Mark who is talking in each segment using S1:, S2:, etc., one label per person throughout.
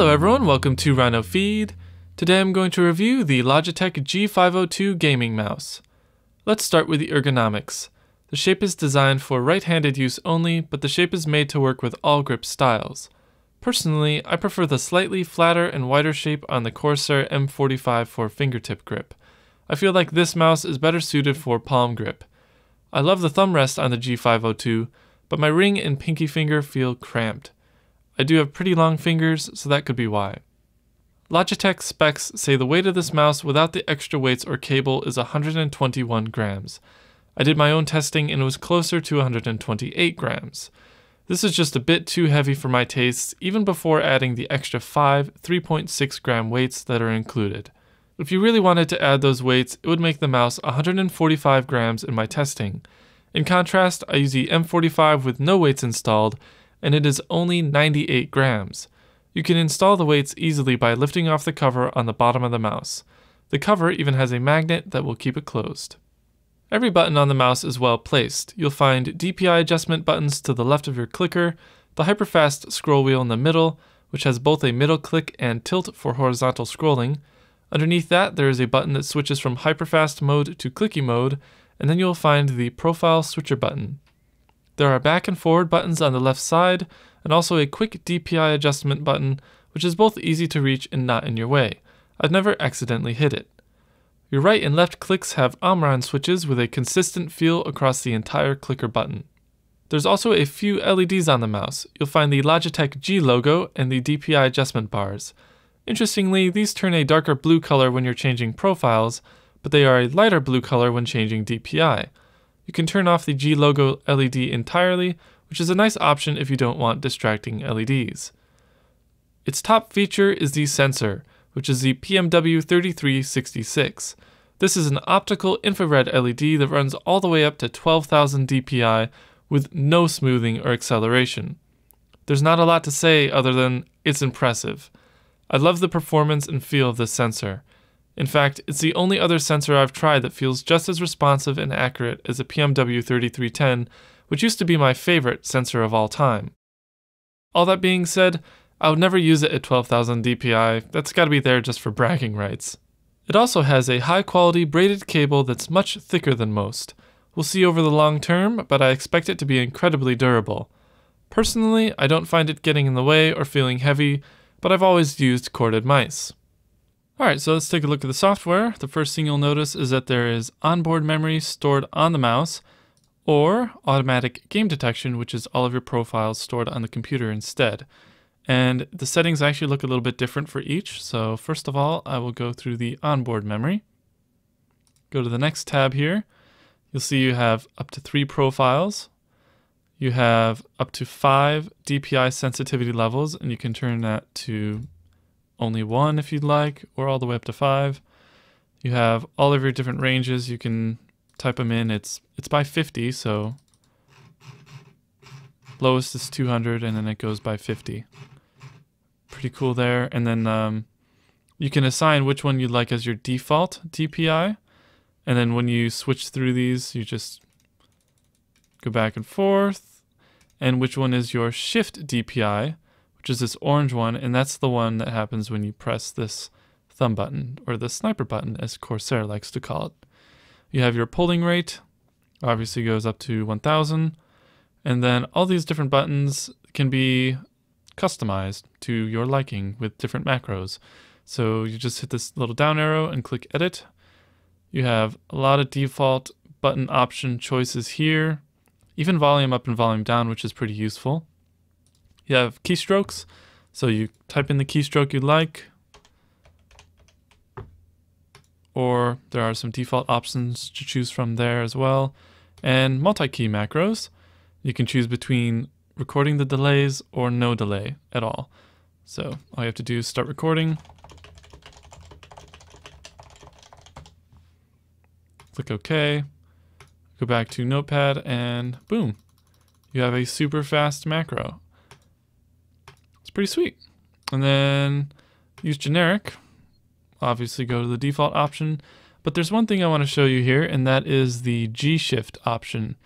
S1: Hello everyone, welcome to Rhinofeed. Today I'm going to review the Logitech G502 gaming mouse. Let's start with the ergonomics. The shape is designed for right-handed use only, but the shape is made to work with all grip styles. Personally, I prefer the slightly flatter and wider shape on the Corsair M45 for fingertip grip. I feel like this mouse is better suited for palm grip. I love the thumb rest on the G502, but my ring and pinky finger feel cramped. I do have pretty long fingers, so that could be why. Logitech specs say the weight of this mouse without the extra weights or cable is 121 grams. I did my own testing and it was closer to 128 grams. This is just a bit too heavy for my tastes, even before adding the extra 5 3.6 gram weights that are included. If you really wanted to add those weights, it would make the mouse 145 grams in my testing. In contrast, I use the M45 with no weights installed, and it is only 98 grams. You can install the weights easily by lifting off the cover on the bottom of the mouse. The cover even has a magnet that will keep it closed. Every button on the mouse is well placed. You'll find DPI adjustment buttons to the left of your clicker, the hyperfast scroll wheel in the middle, which has both a middle click and tilt for horizontal scrolling. Underneath that, there is a button that switches from hyperfast mode to clicky mode, and then you'll find the profile switcher button. There are back and forward buttons on the left side, and also a quick DPI adjustment button, which is both easy to reach and not in your way. I've never accidentally hit it. Your right and left clicks have Omron switches with a consistent feel across the entire clicker button. There's also a few LEDs on the mouse. You'll find the Logitech G logo and the DPI adjustment bars. Interestingly, these turn a darker blue color when you're changing profiles, but they are a lighter blue color when changing DPI. You can turn off the G logo LED entirely, which is a nice option if you don't want distracting LEDs. Its top feature is the sensor, which is the PMW3366. This is an optical infrared LED that runs all the way up to 12,000 dpi with no smoothing or acceleration. There's not a lot to say other than it's impressive. I love the performance and feel of this sensor. In fact, it's the only other sensor I've tried that feels just as responsive and accurate as the PMW3310, which used to be my favorite sensor of all time. All that being said, I would never use it at 12,000 dpi, that's gotta be there just for bragging rights. It also has a high quality braided cable that's much thicker than most. We'll see over the long term, but I expect it to be incredibly durable. Personally, I don't find it getting in the way or feeling heavy, but I've always used corded mice. Alright, so let's take a look at the software. The first thing you'll notice is that there is onboard memory stored on the mouse, or automatic game detection, which is all of your profiles stored on the computer instead. And the settings actually look a little bit different for each. So first of all, I will go through the onboard memory. Go to the next tab here. You'll see you have up to three profiles. You have up to five DPI sensitivity levels, and you can turn that to only one if you'd like, or all the way up to five. You have all of your different ranges. You can type them in. It's it's by 50, so lowest is 200, and then it goes by 50. Pretty cool there. And then um, you can assign which one you'd like as your default DPI. And then when you switch through these, you just go back and forth. And which one is your shift DPI, which is this orange one, and that's the one that happens when you press this thumb button, or the sniper button, as Corsair likes to call it. You have your polling rate, obviously goes up to 1000, and then all these different buttons can be customized to your liking with different macros. So you just hit this little down arrow and click edit. You have a lot of default button option choices here, even volume up and volume down, which is pretty useful. You have keystrokes, so you type in the keystroke you'd like, or there are some default options to choose from there as well. And multi-key macros, you can choose between recording the delays or no delay at all. So all you have to do is start recording. Click OK. Go back to Notepad and boom, you have a super fast macro. It's pretty sweet. And then use generic. Obviously go to the default option. But there's one thing I want to show you here, and that is the G shift option,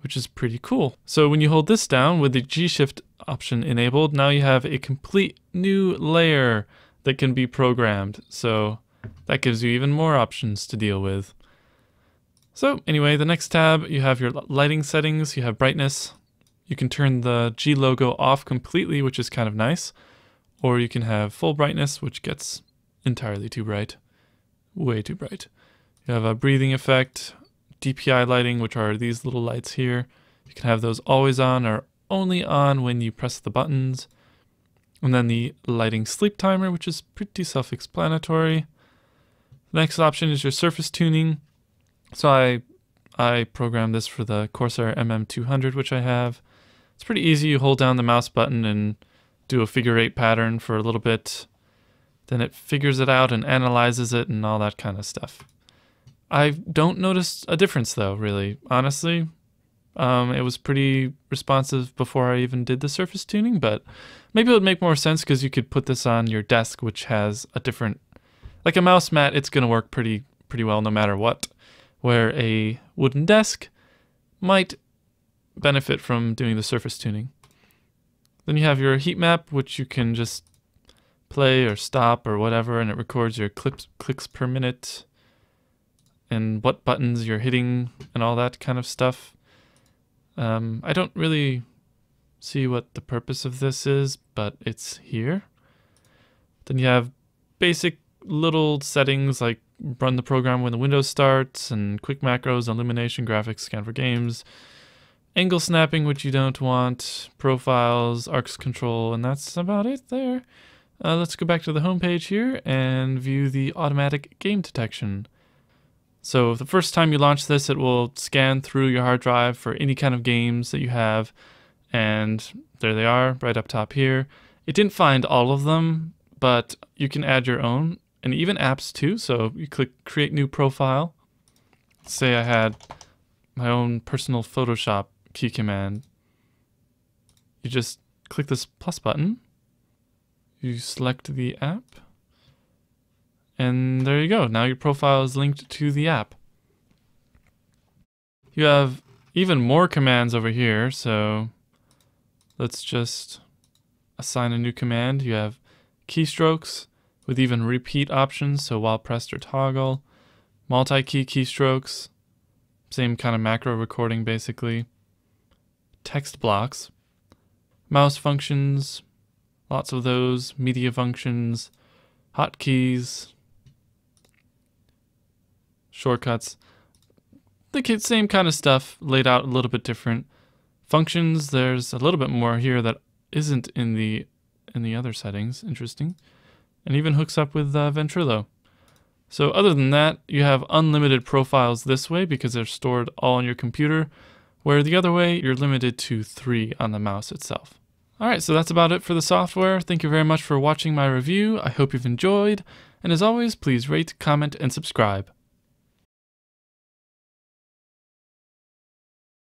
S1: which is pretty cool. So when you hold this down with the G Shift option enabled, now you have a complete new layer that can be programmed. So that gives you even more options to deal with. So anyway, the next tab, you have your lighting settings, you have brightness. You can turn the G logo off completely, which is kind of nice. Or you can have full brightness, which gets entirely too bright. Way too bright. You have a breathing effect, DPI lighting, which are these little lights here. You can have those always on or only on when you press the buttons. And then the lighting sleep timer, which is pretty self-explanatory. The next option is your surface tuning. So I I programmed this for the Corsair MM200, which I have. It's pretty easy. You hold down the mouse button and do a figure eight pattern for a little bit. Then it figures it out and analyzes it and all that kind of stuff. I don't notice a difference though, really. Honestly, um, it was pretty responsive before I even did the surface tuning, but maybe it would make more sense because you could put this on your desk, which has a different, like a mouse mat. It's gonna work pretty pretty well no matter what. Where a wooden desk might benefit from doing the surface tuning. Then you have your heat map, which you can just play or stop or whatever, and it records your clips, clicks per minute and what buttons you're hitting and all that kind of stuff. Um, I don't really see what the purpose of this is, but it's here. Then you have basic little settings like run the program when the window starts and quick macros, illumination, graphics, scan for games, angle snapping, which you don't want, profiles, Arx Control, and that's about it there. Uh, let's go back to the home page here and view the automatic game detection. So the first time you launch this, it will scan through your hard drive for any kind of games that you have. And there they are, right up top here. It didn't find all of them, but you can add your own and even apps too. So you click create new profile. Say I had my own personal Photoshop key command. You just click this plus button. You select the app and there you go. Now your profile is linked to the app. You have even more commands over here. So let's just assign a new command. You have keystrokes with even repeat options. So while pressed or toggle, multi-key keystrokes, same kind of macro recording basically. Text blocks, mouse functions, lots of those, media functions, hotkeys, shortcuts. The same kind of stuff laid out a little bit different. Functions, there's a little bit more here that isn't in the in the other settings. Interesting. And even hooks up with uh, Ventrilo. So other than that, you have unlimited profiles this way because they're stored all on your computer, where the other way, you're limited to three on the mouse itself. Alright, so that's about it for the software. Thank you very much for watching my review. I hope you've enjoyed. And as always, please rate, comment, and subscribe.